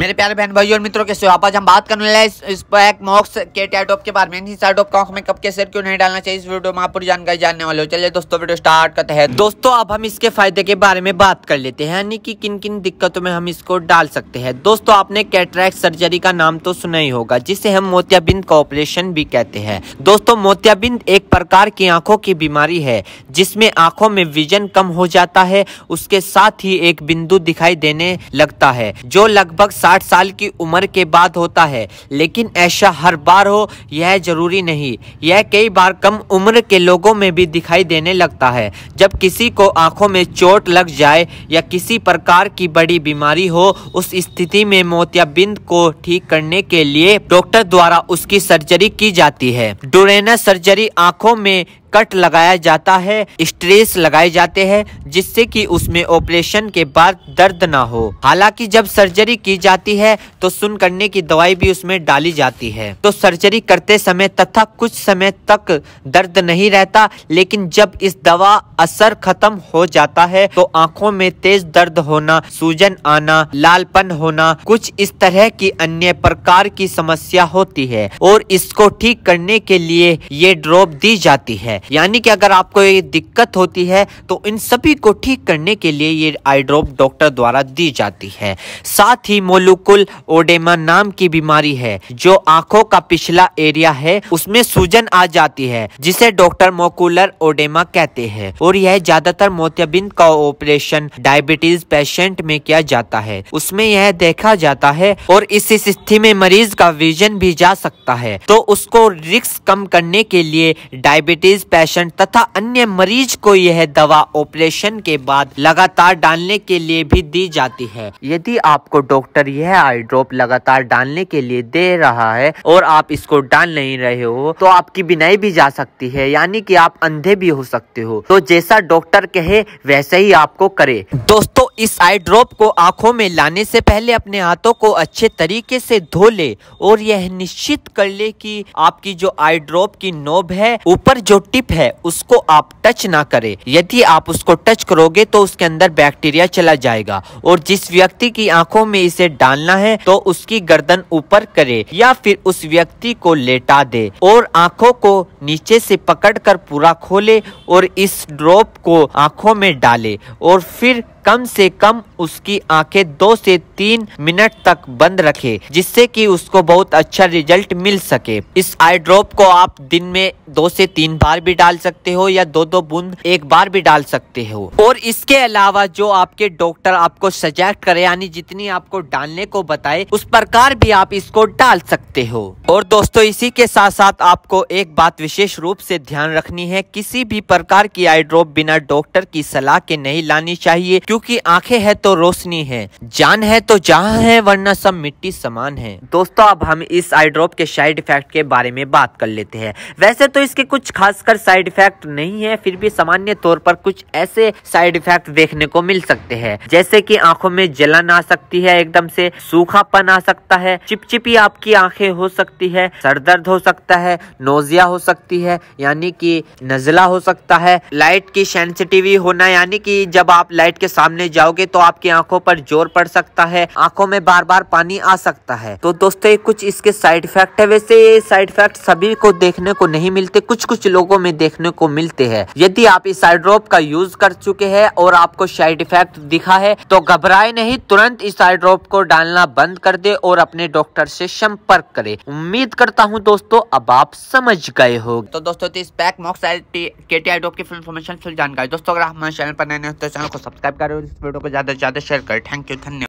मेरे प्यारे बहन भाई और मित्रों हो? आप आज हम बात करने वाले इस, पैक मॉक्स के टॉप के बारे में। टॉप का में कब के सिर क्यों नहीं डालना चाहिए? इस वीडियो में आप पूरी जानकारी जानने वाले हो। चलिए दोस्तों वीडियो स्टार्ट करते हैं। दोस्तों अब हम इसके फ़ायदे के बारे में बात कर लेते हैं यानी कि किन किन दिक्कतों में हम इसको डाल सकते हैं। दोस्तों आपने कैटरैक्ट सर्जरी का नाम तो सुना ही होगा जिसे हम मोतियाबिंद का ऑपरेशन भी कहते हैं। दोस्तों मोतियाबिंद एक प्रकार की आँखों की बीमारी है जिसमें आँखों में विजन कम हो जाता है उसके साथ ही एक बिंदु दिखाई देने लगता है जो लगभग 60 साल की उम्र के बाद होता है, लेकिन ऐसा हर बार हो, यह ज़रूरी नहीं। यह कई बार कम उम्र के लोगों में भी दिखाई देने लगता है। जब किसी को आँखों में चोट लग जाए या किसी प्रकार की बड़ी बीमारी हो, उस स्थिति में मोतियाबिंद को ठीक करने के लिए डॉक्टर द्वारा उसकी सर्जरी की जाती है। डोरेना सर्जरी आँखों में कट लगाया जाता है, स्ट्रेस लगाए जाते हैं, जिससे कि उसमें ऑपरेशन के बाद दर्द ना हो। हालाँकि जब सर्जरी की जाती है तो सुन करने की दवाई भी उसमें डाली जाती है। तो सर्जरी करते समय तथा कुछ समय तक दर्द नहीं रहता, लेकिन जब इस दवा असर खत्म हो जाता है तो आँखों में तेज दर्द होना, सूजन आना, लालपन होना, कुछ इस तरह की अन्य प्रकार की समस्या होती है, और इसको ठीक करने के लिए ये ड्रॉप दी जाती है। यानी कि अगर आपको ये दिक्कत होती है तो इन सभी को ठीक करने के लिए ये आई ड्रॉप डॉक्टर द्वारा दी जाती है। साथ ही मोलुकुल ओडेमा नाम की बीमारी है, जो आँखों का पिछला एरिया है, उसमें सूजन आ जाती है, जिसे डॉक्टर मोकुलर ओडेमा कहते हैं। और यह ज़्यादातर मोतियाबिंद का ऑपरेशन डायबिटीज़ पेशेंट में किया जाता है। उसमें यह देखा जाता है और इस स्थिति में मरीज़ का विजन भी जा सकता है। तो उसको रिस्क कम करने के लिए डायबिटीज़ पेशेंट तथा अन्य मरीज़ को यह दवा ऑपरेशन के बाद लगातार डालने के लिए भी दी जाती है। यदि आपको डॉक्टर यह आई ड्रॉप लगातार डालने के लिए दे रहा है और आप इसको डाल नहीं रहे हो तो आपकी बिनाई भी जा सकती है, यानी कि आप अंधे भी हो सकते हो। तो जैसा डॉक्टर कहे, वैसे ही आपको करे। दोस्तों इस आई ड्रॉप को आँखों में लाने से पहले अपने हाथों को अच्छे तरीके से धो ले और यह निश्चित कर ले कि आपकी जो आई ड्रॉप की नोब है, ऊपर जो टिप है, उसको आप टच ना करें। यदि आप उसको टच करोगे तो उसके अंदर बैक्टीरिया चला जाएगा और जिस व्यक्ति की आँखों में इसे डालना है तो उसकी गर्दन ऊपर करे या फिर उस व्यक्ति को लेटा दे और आँखों को नीचे से पकड़कर पूरा खोले और इस ड्रॉप को आँखों में डाले और फिर कम से कम उसकी आँखें दो से तीन मिनट तक बंद रखे, जिससे कि उसको बहुत अच्छा रिज़ल्ट मिल सके। इस आई ड्रॉप को आप दिन में दो से तीन बार भी डाल सकते हो या दो दो बूंद एक बार भी डाल सकते हो। और इसके अलावा जो आपके डॉक्टर आपको सजेस्ट करे, यानी जितनी आपको डालने को बताए, उस प्रकार भी आप इसको डाल सकते हो। और दोस्तों, इसी के साथ साथ आपको एक बात विशेष रूप से ध्यान रखनी है, किसी भी प्रकार की आई ड्रॉप बिना डॉक्टर की सलाह के नहीं लानी चाहिए क्योंकि आँखें है तो रोशनी है, जान है तो जहाँ है, वरना सब मिट्टी समान है। दोस्तों, अब हम इस आई ड्रॉप के साइड इफ़ेक्ट के बारे में बात कर लेते हैं। वैसे तो इसके कुछ खासकर साइड इफ़ेक्ट नहीं है, फिर भी सामान्य तौर पर कुछ ऐसे साइड इफ़ेक्ट देखने को मिल सकते हैं। जैसे कि आँखों में जलन आ सकती है, एकदम से सूखापन आ सकता है, चिपचिपी आपकी आँखें हो सकती है सर दर्द हो सकता है नोजिया हो सकती है, यानी कि नजला हो सकता है। लाइट की सेंसिटिवी होना, यानी कि जब आप लाइट के साथ सामने जाओगे तो आपकी आँखों पर ज़ोर पड़ सकता है, आँखों में बार बार पानी आ सकता है। तो दोस्तों, ये कुछ इसके साइड इफ़ेक्ट है। वैसे ये साइड इफ़ेक्ट सभी को देखने को नहीं मिलते कुछ कुछ लोगों में देखने को मिलते हैं। यदि आप इस आई ड्रॉप का यूज़ कर चुके हैं और आपको साइड इफ़ेक्ट दिखा है तो घबराए नहीं, तुरंत इस आई ड्रॉप को डालना बंद कर दे और अपने डॉक्टर से संपर्क करे। उम्मीद करता हूँ दोस्तों, अब आप समझ गए हो तो दोस्तों इस पैक मॉक्स के टी आई ड्रॉप की फुल इन्फॉर्मेशन फुल जानकारी। दोस्तों, अगर हमारे चैनल पर नए तो चैनल को सब्सक्राइब करें और इस वीडियो को ज़्यादा से ज़्यादा शेयर करें। थैंक यू धन्यवाद।